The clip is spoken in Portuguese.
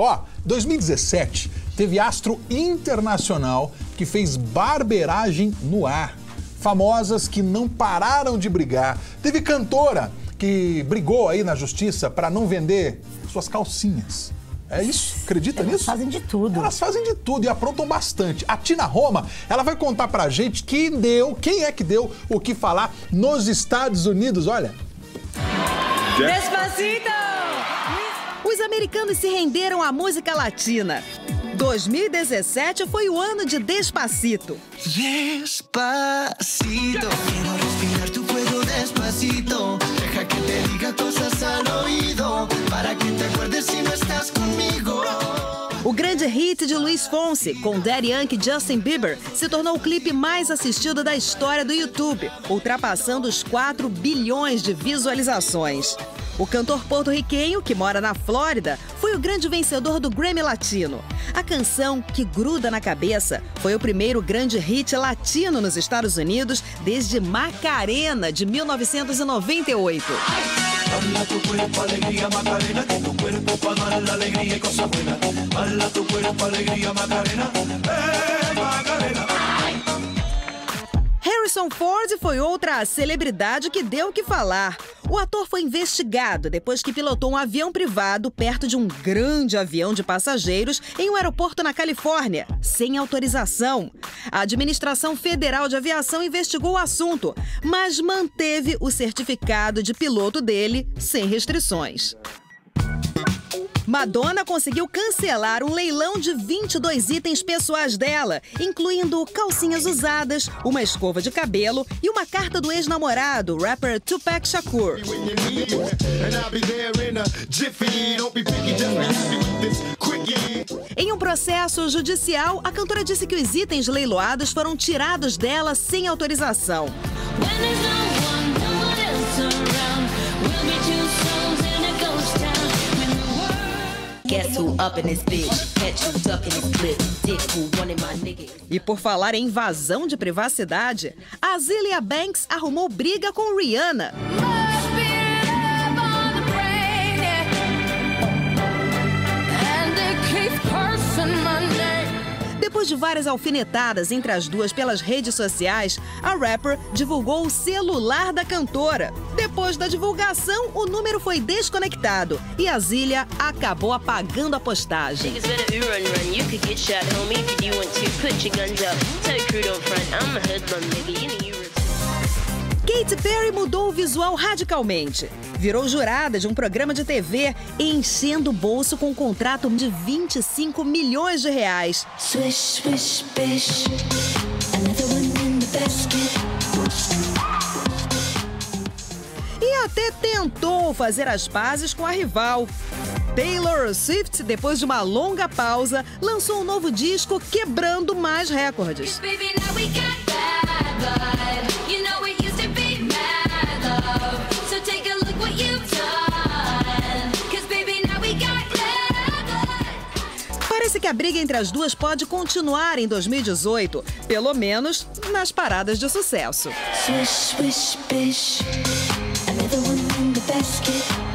Ó, 2017 teve astro internacional que fez barbeiragem no ar. Famosas que não pararam de brigar. Teve cantora que brigou aí na justiça para não vender suas calcinhas. É isso? Acredita Elas nisso? fazem de tudo. Elas fazem de tudo e aprontam bastante. A Tina Roma, ela vai contar pra gente quem deu, quem é que deu o que falar nos Estados Unidos. Olha, Despacito! Os americanos se renderam à música latina. 2017 foi o ano de Despacito. Despacito, quiero respirar tu cuello despacito. Deja que te diga cosas al oído, para que te acuerdes si no estás conmigo. O grande hit de Luiz Fonsi, com Daddy Yankee e Justin Bieber, se tornou o clipe mais assistido da história do YouTube, ultrapassando os 4 bilhões de visualizações. O cantor porto-riquenho, que mora na Flórida, foi o grande vencedor do Grammy Latino. A canção Que Gruda na Cabeça foi o primeiro grande hit latino nos Estados Unidos desde Macarena, de 1998. Bala Harrison Ford foi outra celebridade que deu o que falar. O ator foi investigado depois que pilotou um avião privado perto de um grande avião de passageiros em um aeroporto na Califórnia, sem autorização. A Administração Federal de Aviação investigou o assunto, mas manteve o certificado de piloto dele sem restrições. Madonna conseguiu cancelar um leilão de 22 itens pessoais dela, incluindo calcinhas usadas, uma escova de cabelo e uma carta do ex-namorado, rapper Tupac Shakur. Em um processo judicial, a cantora disse que os itens leiloados foram tirados dela sem autorização. When E por falar em invasão de privacidade, a Azealia Banks arrumou briga com Rihanna. De várias alfinetadas entre as duas pelas redes sociais, a rapper divulgou o celular da cantora. Depois da divulgação, o número foi desconectado e a Zília acabou apagando a postagem. Katy Perry mudou o visual radicalmente. Virou jurada de um programa de TV, enchendo o bolso com um contrato de 25 milhões de reais. Swish, swish, bish. Another one in the basket. E até tentou fazer as pazes com a rival. Taylor Swift, depois de uma longa pausa, lançou um novo disco quebrando mais recordes. Baby, a briga entre as duas pode continuar em 2018, pelo menos nas paradas de sucesso. Swish, swish. Another one in the basket.